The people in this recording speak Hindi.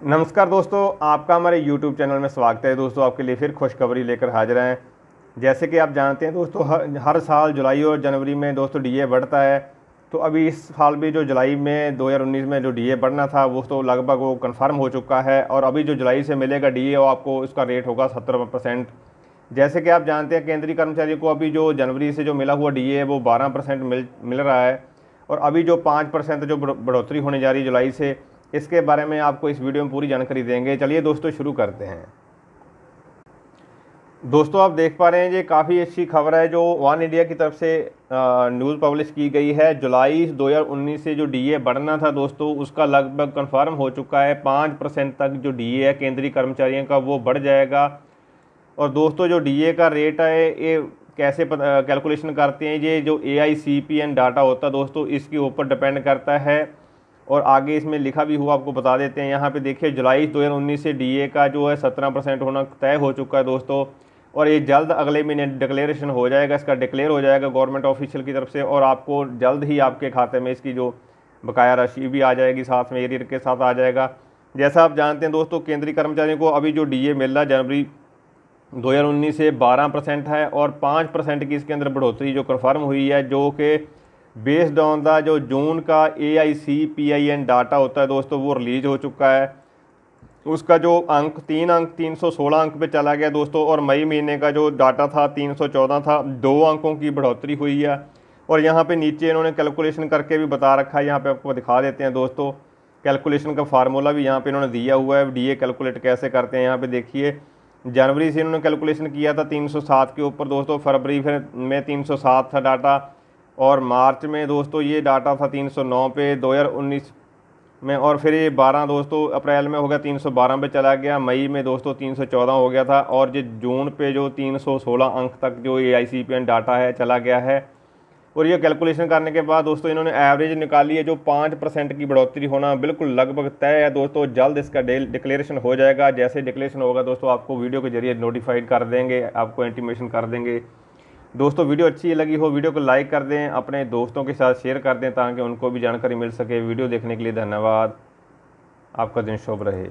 नमस्कार दोस्तों, आपका हमारे YouTube चैनल में स्वागत है। दोस्तों, आपके लिए फिर खुशखबरी लेकर हाजिर हैं। जैसे कि आप जानते हैं दोस्तों हर हर साल जुलाई और जनवरी में दोस्तों डीए बढ़ता है। तो अभी इस साल भी जो जुलाई में 2019 में जो डीए बढ़ना था, वो तो लगभग वो कंफर्म हो चुका है और अभी जो जुलाई से मिलेगा डीए वो आपको उसका रेट होगा सत्तर परसेंट। जैसे कि आप जानते हैं, केंद्रीय कर्मचारियों को अभी जो जनवरी से जो मिला हुआ डीए है, वो बारह परसेंट मिल मिल रहा है। और अभी जो पाँच परसेंट जो बढ़ोतरी होने जा रही है जुलाई से इसके बारे में आपको इस वीडियो में पूरी जानकारी देंगे। चलिए दोस्तों, शुरू करते हैं। दोस्तों, आप देख पा रहे हैं, ये काफ़ी अच्छी खबर है जो वन इंडिया की तरफ़ से न्यूज़ पब्लिश की गई है। जुलाई 2019 से जो डीए बढ़ना था दोस्तों, उसका लगभग कंफर्म हो चुका है। पाँच परसेंट तक जो डीए है, केंद्रीय कर्मचारियों का, वो बढ़ जाएगा। और दोस्तों, जो डीए का रेट है, ये कैसे कैलकुलेशन करते हैं, ये जो A I C P N data होता है दोस्तों, इसके ऊपर डिपेंड करता है। और आगे इसमें लिखा भी हुआ आपको बता देते हैं। यहाँ पे देखिए, जुलाई 2019 से डीए का जो है 17 परसेंट होना तय हो चुका है दोस्तों। और ये जल्द अगले महीने डिक्लेरेशन हो जाएगा, इसका डिक्लेयर हो जाएगा गवर्नमेंट ऑफिशियल की तरफ़ से और आपको जल्द ही आपके खाते में इसकी जो बकाया राशि भी आ जाएगी, साथ में एरियर के साथ आ जाएगा। जैसा आप जानते हैं दोस्तों, केंद्रीय कर्मचारियों को अभी जो डीए मिल रहा है, जनवरी 2019 से 12 परसेंट है और 5 परसेंट की इसके अंदर बढ़ोतरी जो कन्फर्म हुई है, जो कि बेस्ड ऑन द जो जून का A I C P I N data होता है दोस्तों, वो रिलीज़ हो चुका है। उसका जो अंक, तीन अंक 316 अंक पे चला गया दोस्तों, और मई महीने का जो डाटा था 314 था, दो अंकों की बढ़ोतरी हुई है। और यहाँ पे नीचे इन्होंने कैलकुलेशन करके भी बता रखा है, यहाँ पे आपको दिखा देते हैं दोस्तों। कैलकुलेशन का फार्मूला भी यहाँ पे इन्होंने दिया हुआ है डीए कैलकुलेट कैसे करते हैं यहाँ पे देखिए। जनवरी से इन्होंने कैलकुलेशन किया था 307 के ऊपर दोस्तों, फरवरी फिर में 307 था डाटा और मार्च में दोस्तों ये डाटा था 309 पे 2019 में, और फिर ये 12 दोस्तों अप्रैल में हो गया 312 पे चला गया, मई में दोस्तों 314 हो गया था, और ये जून पे जो 316 अंक तक जो ए आई डाटा है चला गया है। और ये कैलकुलेशन करने के बाद दोस्तों इन्होंने एवरेज निकाली है जो पाँच परसेंट की बढ़ोतरी होना बिल्कुल लगभग तय है। दोस्तों जल्द इसका डे, डिक्लेरेशन हो जाएगा, जैसे डिक्लेरेशन होगा दोस्तों आपको वीडियो के ज़रिए नोटिफाइड कर देंगे, आपको इंटीमेशन कर देंगे। दोस्तों, वीडियो अच्छी लगी हो, वीडियो को लाइक कर दें, अपने दोस्तों के साथ शेयर कर दें ताकि उनको भी जानकारी मिल सके। वीडियो देखने के लिए धन्यवाद। आपका दिन शुभ रहे।